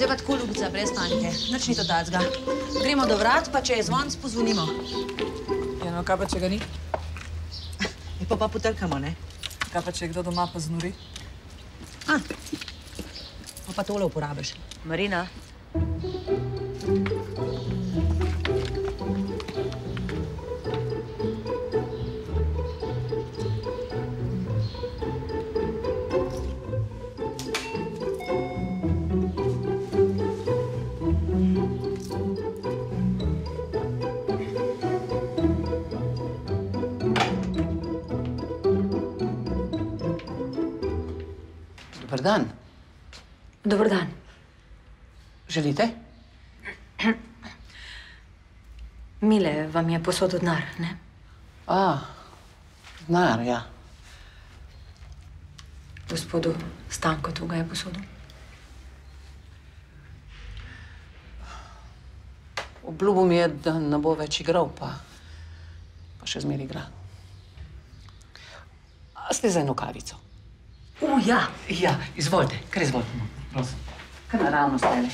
Zdaj pa tako, ljubica, brez panike. Nič ni to tacga. Gremo do vrat, pa če je zvon, pozvonimo. Ja, no, kaj pa, če ga ni? Je pa pa potrkamo, ne? Kaj pa, če je kdo doma pa znuri? A, pa pa tole uporabiš. Marina, Dobar dan. Dobar dan. Želite? Mile vam je posodil denar, ne? A, denar, ja. Gospodu Stanko tu ga je posodil. Obljubil mi je, da ne bo več igral, pa, pa še zmeraj igra. A ste za eno kavico? U, ja. Ja, izvolite, kar izvolite. Prosim. Kar naravno stele.